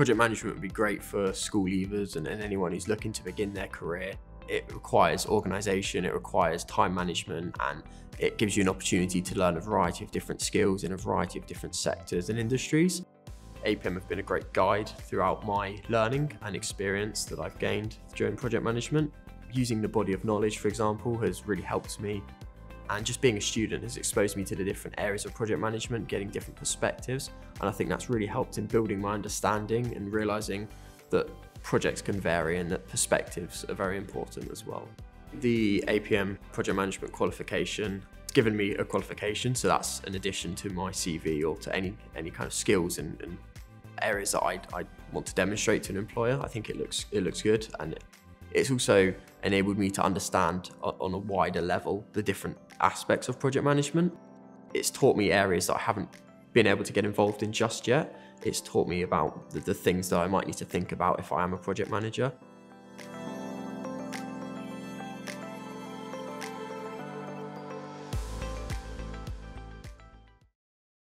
Project management would be great for school leavers and, and anyone who's looking to begin their career. It requires organisation, it requires time management, and it gives you an opportunity to learn a variety of different skills in a variety of different sectors and industries. APM have been a great guide throughout my learning and experience that I've gained during project management. Using the body of knowledge, for example, has really helped me. And just being a student has exposed me to the different areas of project management, getting different perspectives. And I think that's really helped in building my understanding and realizing that projects can vary and that perspectives are very important as well. The APM project management qualification it's given me a qualification, so that's an addition to my CV or to any any kind of skills and, and areas that I, I want to demonstrate to an employer. I think it looks it looks good, and it's also enabled me to understand on a wider level the different aspects of project management. It's taught me areas that I haven't been able to get involved in just yet. It's taught me about the, the things that I might need to think about if I am a project manager.